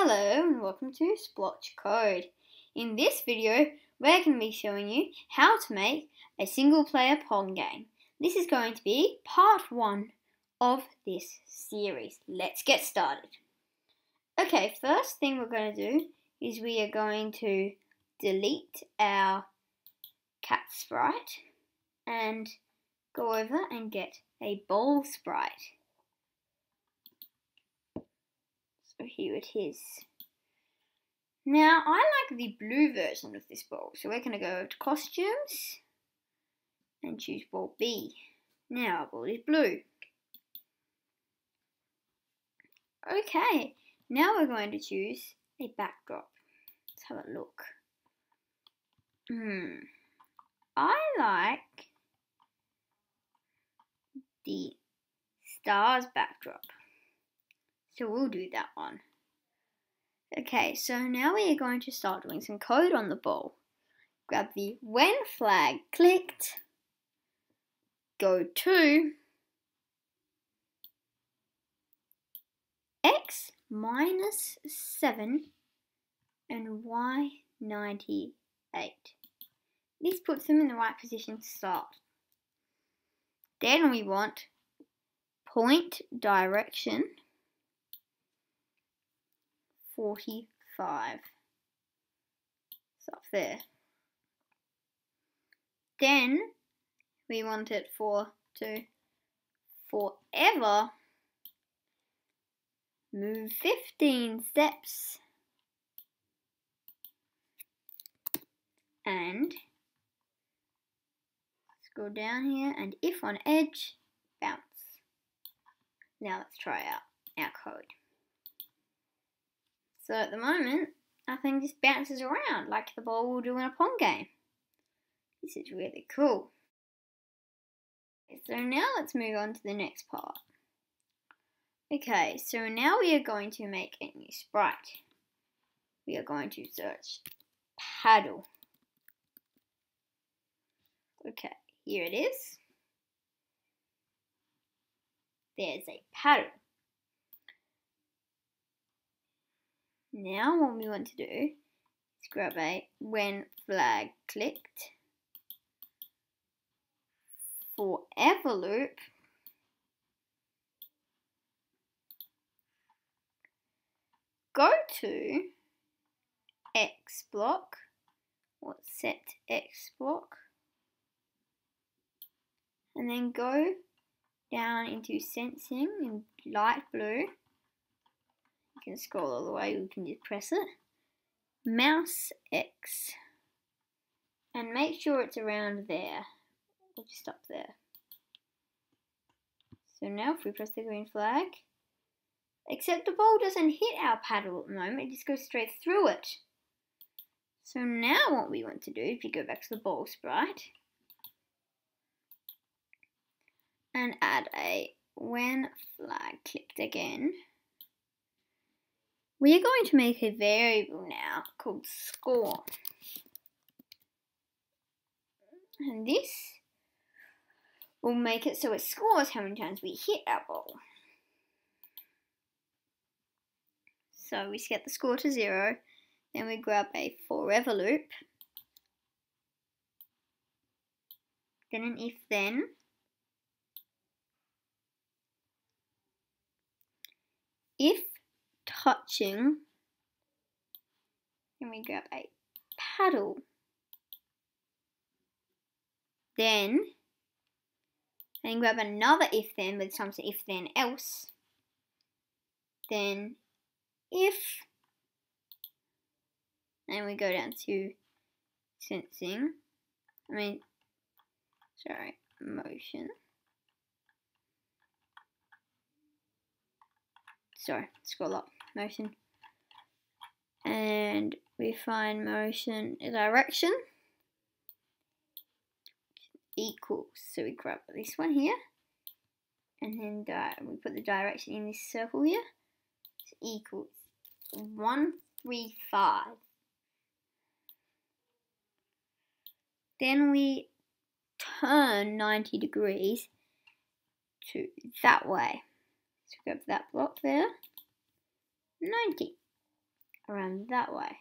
Hello and welcome to Splotch Code. In this video, we're going to be showing you how to make a single player Pong game. This is going to be part one of this series. Let's get started. Okay, first thing we're going to do is we are going to delete our cat sprite and go over and get a ball sprite. Here it is. Now, I like the blue version of this ball. so we're going to go to costumes and choose ball B. Now our ball is blue. Okay, now we're going to choose a backdrop. Let's have a look. Hmm, I like the stars backdrop. So we'll do that one. Okay, so now we are going to start doing some code on the ball. Grab the when flag clicked, go to x minus 7 and y 98. This puts them in the right position to start. Then we want point direction 45. It's up there. Then we want it for to forever move 15 steps and let's down here and if on edge bounce now let's try out our code so at the moment, I think just bounces around like the ball will do in a Pong game. This is really cool. So now let's move on to the next part. Okay, so now we are going to make a new sprite. We are going to search paddle. Okay, here it is. There's a paddle. Now what we want to do is grab a when flag clicked. Forever loop go to X block or set X block and then go down into sensing in light blue can scroll all the way, we can just press it. Mouse X. And make sure it's around there. We'll just stop there. So now if we press the green flag, except the ball doesn't hit our paddle at the moment, it just goes straight through it. So now what we want to do, if you go back to the ball sprite, and add a when flag clicked again, we are going to make a variable now called score. And this will make it so it scores how many times we hit our ball. So we set the score to zero, then we grab a forever loop, then an if then, if touching. Then we grab a paddle. Then, and grab another if then, time it's if then else. Then, if, and we go down to sensing, I mean, sorry, motion. Sorry, scroll up motion. And we find motion direction. Equals so we grab this one here. And then we put the direction in this circle here. Equals 135 then we turn 90 degrees to that way. So grab that block there 90. around that way.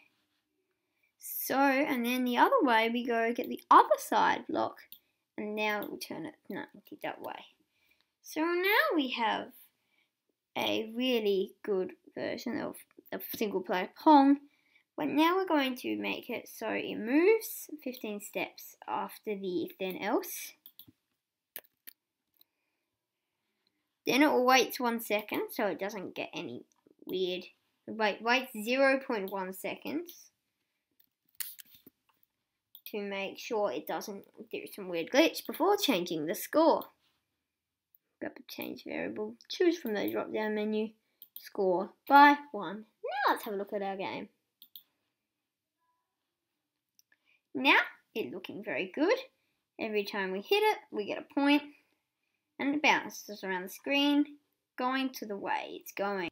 So, and then the other way, we go get the other side block, and now we turn it 90 that way. So now we have a really good version of a single player Pong, but now we're going to make it so it moves 15 steps after the if then else. Then it waits one second so it doesn't get any weird. Wait, waits 0.1 seconds to make sure it doesn't do some weird glitch before changing the score. Grab a change variable, choose from the drop down menu, score by 1. Now let's have a look at our game. Now it's looking very good. Every time we hit it, we get a point and it bounces around the screen, going to the way it's going.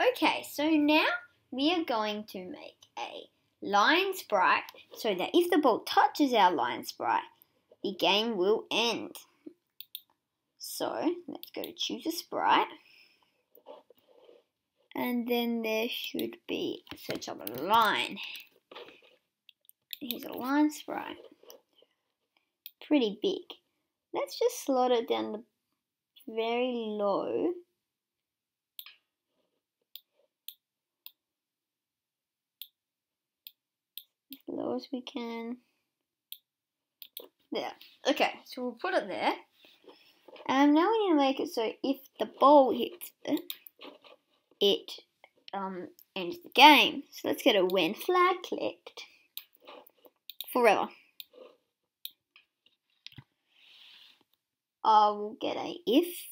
Okay, so now we are going to make a line sprite so that if the ball touches our line sprite, the game will end. So let's go to choose a sprite. And then there should be search up a line. Here's a line sprite. Pretty big. Let's just slot it down the very low. As low as we can. There. Okay, so we'll put it there. And now we need to make it so if the ball hits it, it um, ends the game. So let's get a when flag clicked forever. I will get a if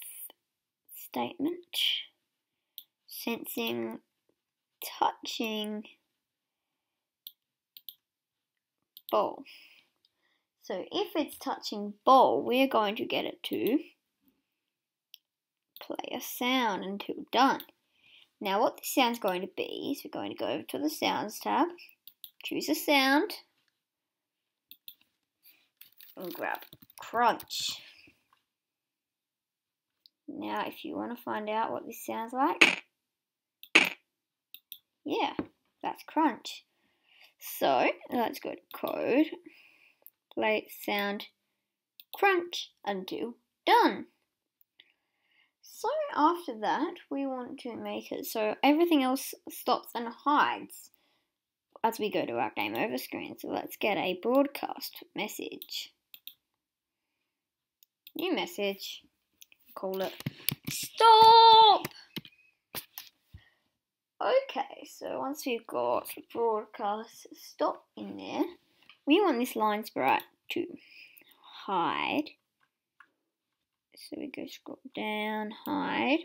statement sensing touching ball. So if it's touching ball, we're going to get it to play a sound until done. Now what this sound's going to be is we're going to go over to the sounds tab, choose a sound, and grab crunch. Now, if you want to find out what this sounds like, yeah, that's crunch. So, let's go to code, play sound crunch until done. So after that, we want to make it so everything else stops and hides as we go to our game over screen. So let's get a broadcast message. New message call it stop. Okay, so once we've got broadcast stop in there, we want this line sprite to hide. So we go scroll down, hide.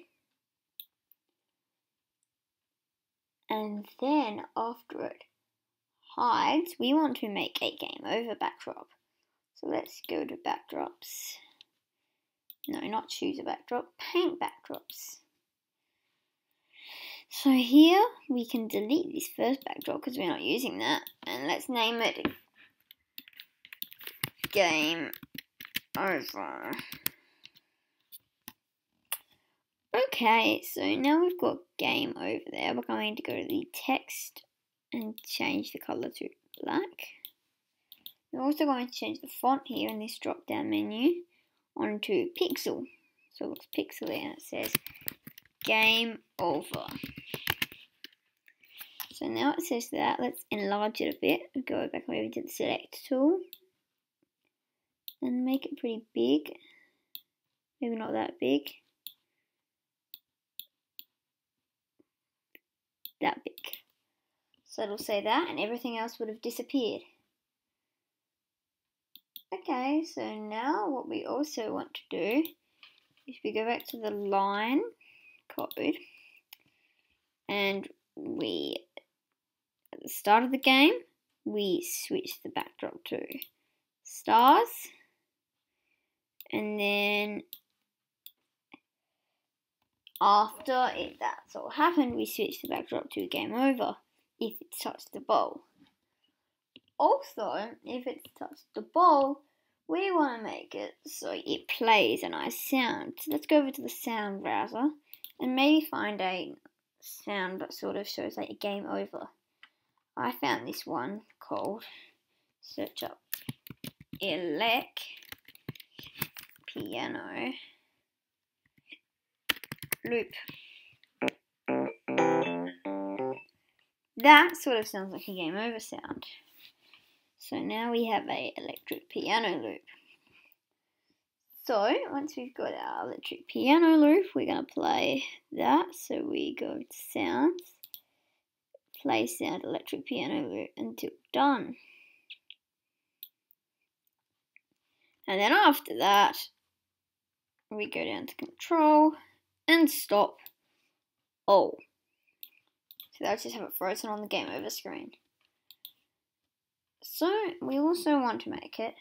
And then after it hides, we want to make a game over backdrop. So let's go to backdrops no, not choose a backdrop, paint backdrops. So here we can delete this first backdrop because we're not using that. And let's name it Game Over. Okay, so now we've got game over there. We're going to go to the text and change the color to black. We're also going to change the font here in this drop down menu onto pixel. So it looks pixely and it says game over. So now it says that, let's enlarge it a bit. Go back over to the select tool and make it pretty big. Maybe not that big. That big. So it'll say that and everything else would have disappeared. Okay, so now what we also want to do is we go back to the line code and we, at the start of the game, we switch the backdrop to stars and then after it, that's all happened, we switch the backdrop to game over if it touched the ball. Also, if it's touched the ball, we want to make it so it plays a nice sound. So let's go over to the sound browser and maybe find a sound that sort of shows like a game over. I found this one called search up elec piano loop. That sort of sounds like a game over sound. So now we have a electric piano loop. So once we've got our electric piano loop, we're going to play that. So we go to sounds, play sound electric piano loop until done. And then after that, we go down to control and stop all. So let's just have it frozen on the game over screen. So we also want to make it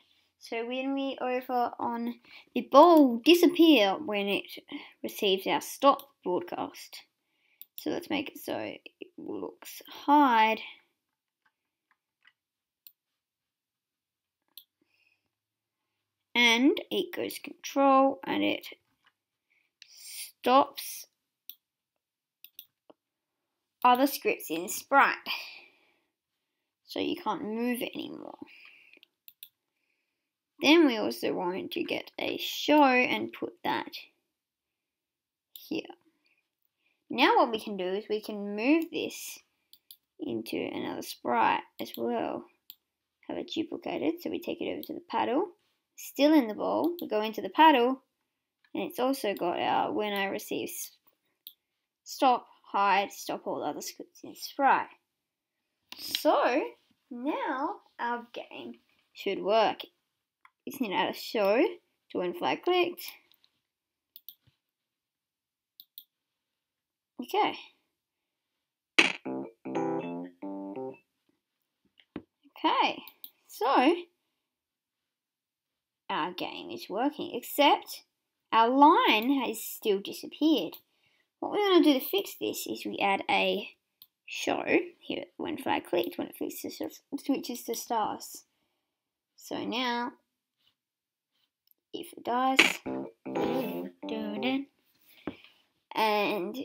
so when we over on the ball disappear when it receives our stop broadcast. So let's make it so it looks hide. And it goes control and it stops other scripts in Sprite. So you can't move it anymore. Then we also want to get a show and put that here. Now what we can do is we can move this into another sprite as well. Have it duplicated, so we take it over to the paddle. Still in the ball, we go into the paddle, and it's also got our when I receive stop, hide, stop all other scripts in sprite. So now our game should work. Add a show to when flag clicked. Okay. Okay, so our game is working, except our line has still disappeared. What we're going to do to fix this is we add a show here when flag clicked, when it fixes, switches to stars. So now, dies, and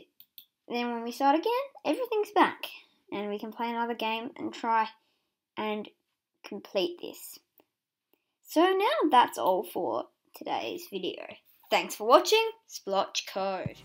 then when we start again, everything's back, and we can play another game and try and complete this. So now that's all for today's video. Thanks for watching Splotch Code.